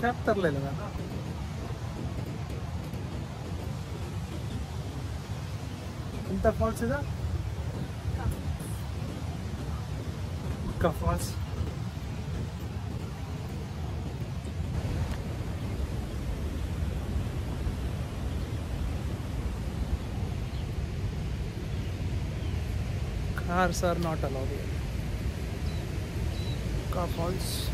Cap ತರಲಿಲ್ಲ ನಾನು ಎಂತ ಫಾಲ್ಸ್ ಇದೆ false cars are not allowed here. Car falls.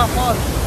lá fora.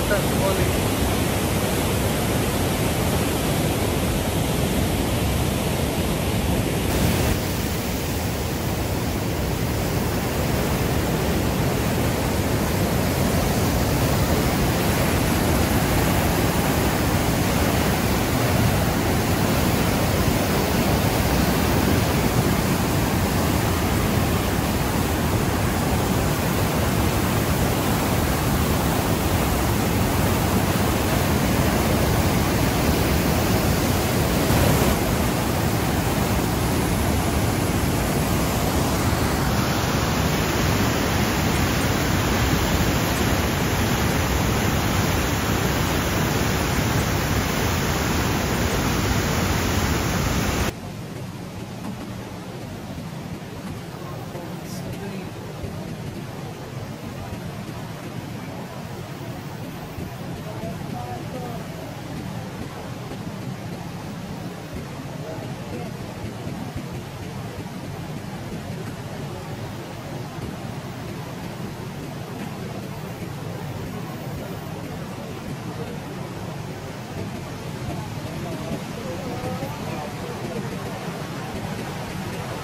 water falling.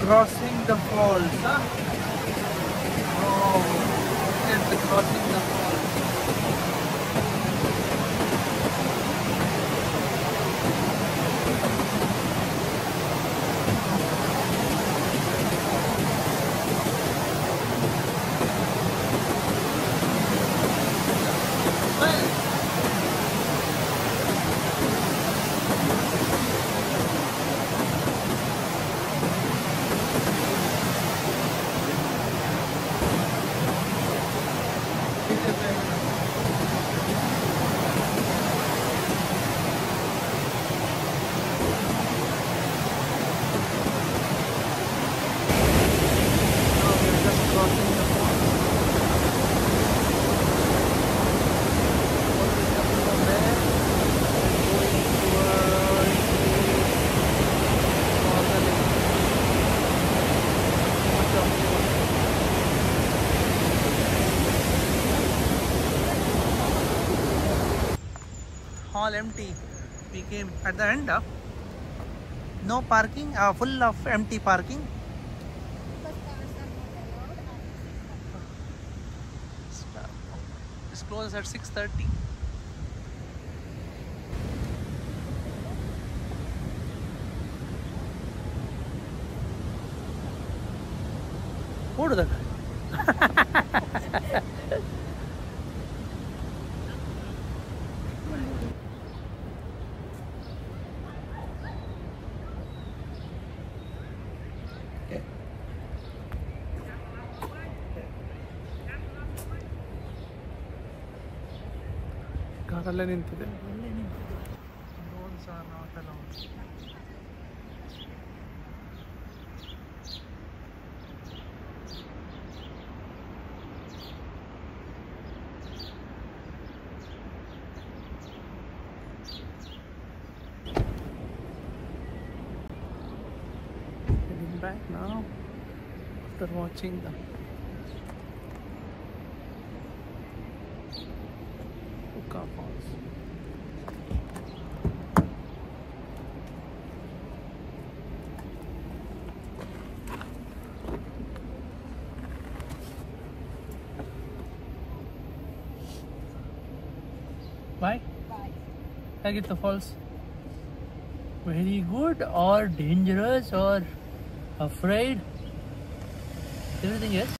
Crossing the falls. Huh? Oh, the crossing the falls. Now we are just crossing the falls. What is happening from there? We're going towards the northern much of the hall empty. We came at the end no parking uh, full of empty parking. It's uh, closes at 6.30 ஓடுதாங்க ಕಾರಲ್ಲೇ ನಿಂತಿದೆ Roads are not allowed. Heading back now after watching the Huka Falls. Bye? Bye. I get the falls. Very good or dangerous or afraid. Everything else.